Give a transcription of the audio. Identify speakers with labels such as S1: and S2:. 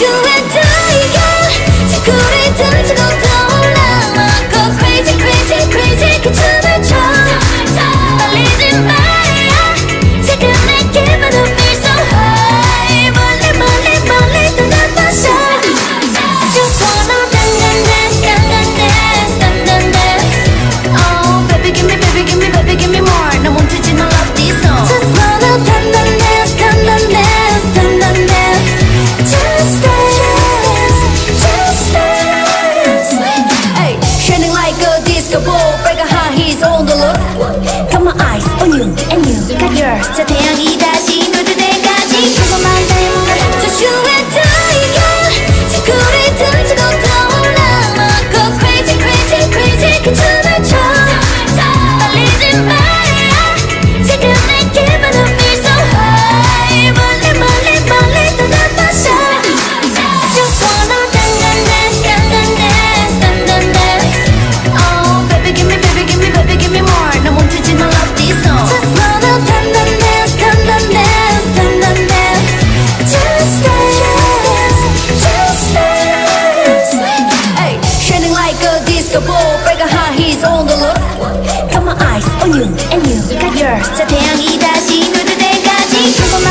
S1: you first 저 태양이 다시 돋을 때까지
S2: 조금만 닮아
S1: Just you and I girl 지구를
S2: 던지고 떠올라 Go crazy crazy crazy 그저
S1: break a heart he's on the look. Got my eyes on you and you got yours 저 태양이 다시 누들 때까지